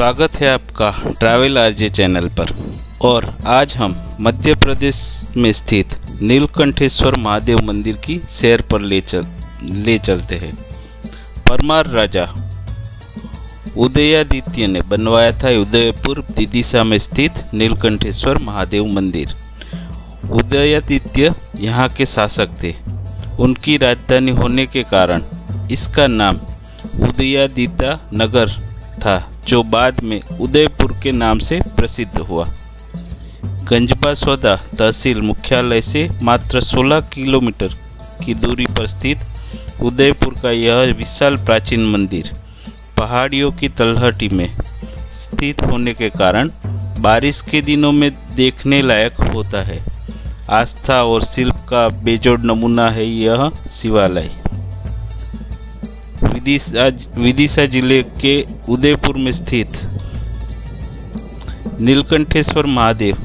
स्वागत है आपका ट्रैवल आरजे चैनल पर। और आज हम मध्य प्रदेश में स्थित नीलकंठेश्वर महादेव मंदिर की सैर पर ले चल, ले चलते हैं। परमार राजा उदयादित्य ने बनवाया था उदयपुर दिदिशा में स्थित नीलकंठेश्वर महादेव मंदिर। उदयादित्य यहाँ के शासक थे। उनकी राजधानी होने के कारण इसका नाम उदयादित्य नगर था। जो बाद में उदयपुर के नाम से प्रसिद्ध हुआ। गंजबा सौदा तहसील मुख्यालय से मात्र 16 किलोमीटर की दूरी पर स्थित उदयपुर का यह विशाल प्राचीन मंदिर पहाड़ियों की तलहटी में स्थित होने के कारण बारिश के दिनों में देखने लायक होता है। आस्था और शिल्प का बेजोड़ नमूना है यह शिवालय। विदिशा विदिशा ज़िले के उदयपुर में स्थित नीलकंठेश्वर महादेव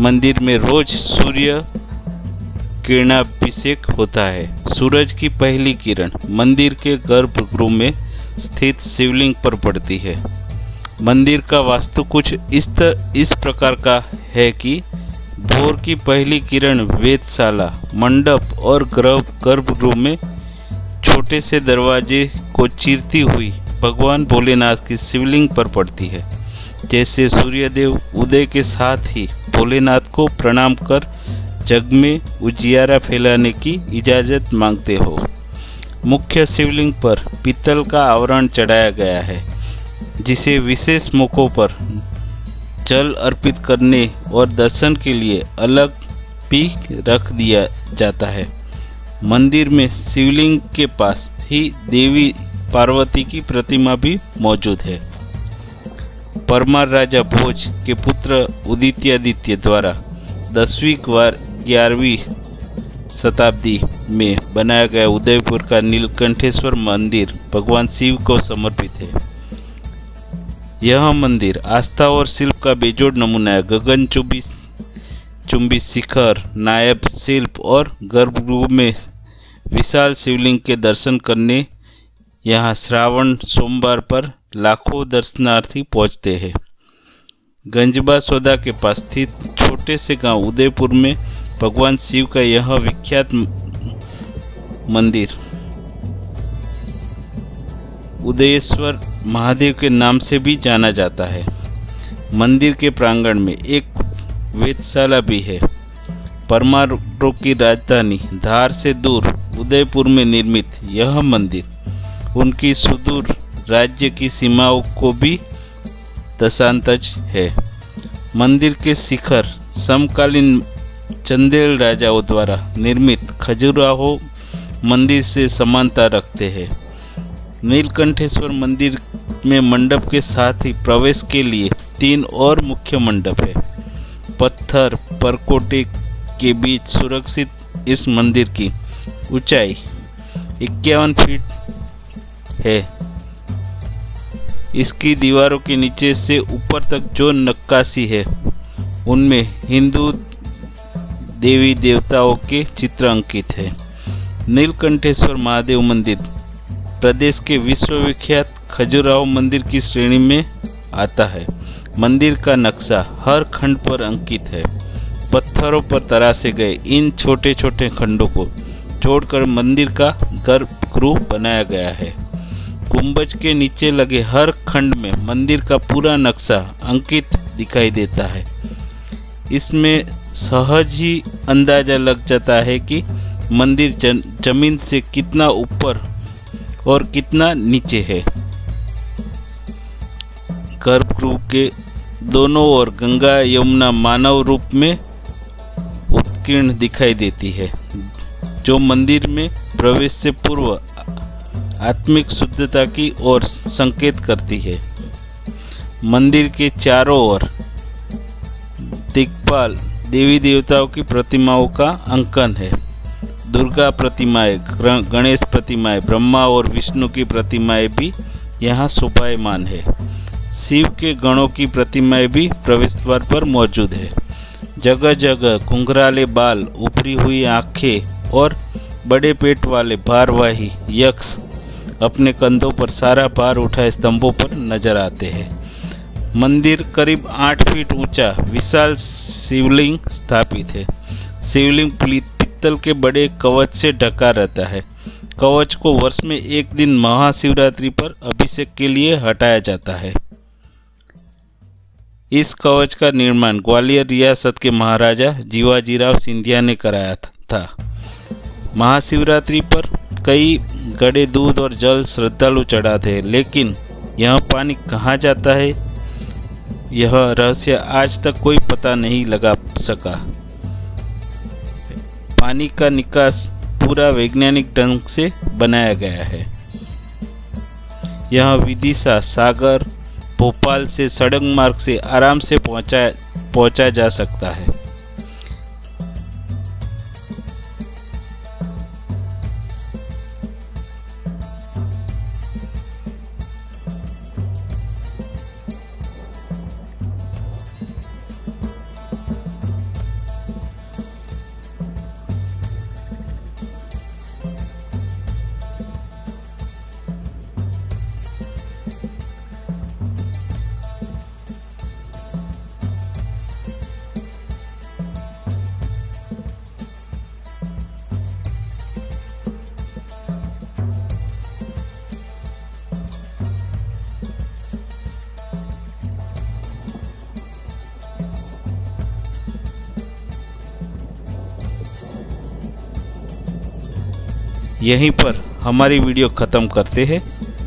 मंदिर में रोज सूर्य किरणाभिषेक होता है। सूरज की पहली किरण मंदिर के गर्भगृह में स्थित शिवलिंग पर पड़ती है। मंदिर का वास्तु कुछ इस तर, इस प्रकार का है कि भोर की पहली किरण वेदशाला मंडप और गर्भ गर्भगृह में छोटे से दरवाजे को चीरती हुई भगवान भोलेनाथ की शिवलिंग पर पड़ती है। जैसे सूर्यदेव उदय के साथ ही भोलेनाथ को प्रणाम कर जग में उजियारा फैलाने की इजाज़त मांगते हो। मुख्य शिवलिंग पर पीतल का आवरण चढ़ाया गया है, जिसे विशेष मौक़ों पर जल अर्पित करने और दर्शन के लिए अलग भी रख दिया जाता है। मंदिर में शिवलिंग के पास ही देवी पार्वती की प्रतिमा भी मौजूद है। परमार राजा भोज के पुत्र उदित्यादित्य द्वारा दसवीं वार ग्यारहवीं शताब्दी में बनाया गया उदयपुर का नीलकंठेश्वर मंदिर भगवान शिव को समर्पित है। यह मंदिर आस्था और शिल्प का बेजोड़ नमूना है। गगन चुंबी चुंबी शिखर, नायब शिल्प और गर्भगृह में विशाल शिवलिंग के दर्शन करने यहाँ श्रावण सोमवार पर लाखों दर्शनार्थी पहुँचते हैं। गंजबा सौदा के पास स्थित छोटे से गाँव उदयपुर में भगवान शिव का यह विख्यात मंदिर। उदयेश्वर महादेव के नाम से भी जाना जाता है। मंदिर के प्रांगण में एक वेदशाला भी है। परमारों की राजधानी धार से दूर उदयपुर में निर्मित यह मंदिर उनकी सुदूर राज्य की सीमाओं को भी दशांतज है। मंदिर के शिखर समकालीन चंदेल राजाओं द्वारा निर्मित खजुराहो मंदिर से समानता रखते हैं। नीलकंठेश्वर मंदिर में मंडप के साथ ही प्रवेश के लिए तीन और मुख्य मंडप है। पत्थर, परकोटे के बीच सुरक्षित इस मंदिर की ऊंचाई। इक्यावन फीट है। इसकी दीवारों के नीचे से ऊपर तक जो नक्काशी है, उनमें हिंदू देवी देवताओं के चित्र अंकित है। नीलकंठेश्वर महादेव मंदिर, प्रदेश के विश्वविख्यात खजुराहो मंदिर की श्रेणी में आता है। मंदिर का नक्शा हर खंड पर अंकित है। पत्थरों पर तरासे गए इन छोटे छोटे खंडों को जोड़कर मंदिर का गर्भगृह बनाया गया है। गुंबज के नीचे लगे हर खंड में मंदिर का पूरा नक्शा अंकित दिखाई देता है। इसमें सहज ही अंदाज़ा लग जाता है कि मंदिर ज़मीन से कितना ऊपर और कितना नीचे है। गर्भगृह के दोनों ओर गंगा यमुना मानव रूप में उत्कीर्ण दिखाई देती है। जो मंदिर में प्रवेश से पूर्व आत्मिक शुद्धता की ओर संकेत करती है। मंदिर के चारों ओर दिक्पाल देवी देवताओं की प्रतिमाओं का अंकन है। दुर्गा प्रतिमाएँ गणेश प्रतिमाएँ, ब्रह्मा और विष्णु की प्रतिमाएँ भी यहाँ शोभायमान है। शिव के गणों की प्रतिमाएँ भी प्रवेश द्वार पर मौजूद है। जगह जगह घुंघराले बाल उभरी हुई आँखें और बड़े पेट वाले भारवाही यक्ष अपने कंधों पर सारा भार उठाए स्तंभों पर नज़र आते हैं। मंदिर करीब आठ फीट ऊँचा, विशाल शिवलिंग स्थापित है। शिवलिंग पित्तल के बड़े कवच से ढका रहता है। कवच को वर्ष में एक दिन महाशिवरात्रि पर अभिषेक के लिए हटाया जाता है। इस कवच का निर्माण ग्वालियर रियासत के महाराजा जीवाजीराव सिंधिया ने कराया था। महाशिवरात्रि पर कई गड़े दूध और जल श्रद्धालु चढ़ाते हैं लेकिन यह पानी कहाँ जाता है? यह रहस्य आज तक कोई पता नहीं लगा सका। पानी का निकास पूरा वैज्ञानिक ढंग से बनाया गया है। यह विदिशा सागर, भोपाल से सड़क मार्ग से आराम से पहुँचा पहुँचा जा सकता है। यहीं पर हमारी वीडियो ख़त्म करते हैं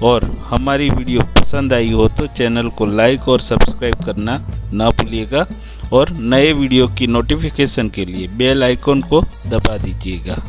और हमारी वीडियो पसंद आई हो तो चैनल को लाइक और सब्सक्राइब करना ना भूलिएगा और नए वीडियो की नोटिफिकेशन के लिए बेल आइकॉन को दबा दीजिएगा।